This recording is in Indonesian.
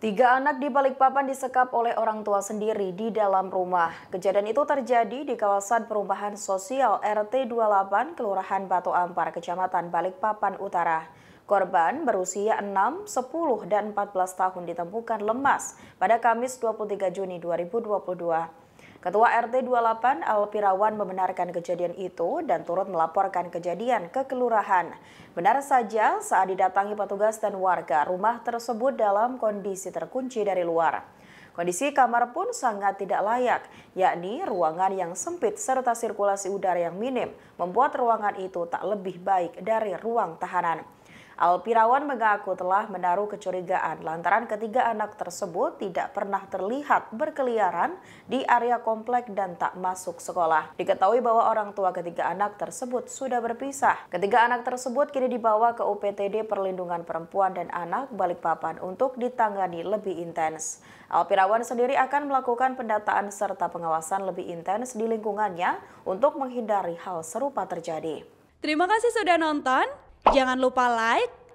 Tiga anak di Balikpapan disekap oleh orang tua sendiri di dalam rumah. Kejadian itu terjadi di kawasan perubahan sosial RT 28 Kelurahan Batu Ampar, Kecamatan Balikpapan Utara. Korban berusia 6, 10, dan 14 tahun ditemukan lemas pada Kamis 23 Juni 2022. Ketua RT 28 Alpirawan membenarkan kejadian itu dan turut melaporkan kejadian ke kelurahan. Benar saja saat didatangi petugas dan warga, rumah tersebut dalam kondisi terkunci dari luar. Kondisi kamar pun sangat tidak layak, yakni ruangan yang sempit serta sirkulasi udara yang minim, membuat ruangan itu tak lebih baik dari ruang tahanan. Alpirawan mengaku telah menaruh kecurigaan lantaran ketiga anak tersebut tidak pernah terlihat berkeliaran di area komplek dan tak masuk sekolah. Diketahui bahwa orang tua ketiga anak tersebut sudah berpisah. Ketiga anak tersebut kini dibawa ke UPTD Perlindungan Perempuan dan Anak Balikpapan untuk ditangani lebih intens. Alpirawan sendiri akan melakukan pendataan serta pengawasan lebih intens di lingkungannya untuk menghindari hal serupa terjadi. Terima kasih sudah nonton. Jangan lupa like,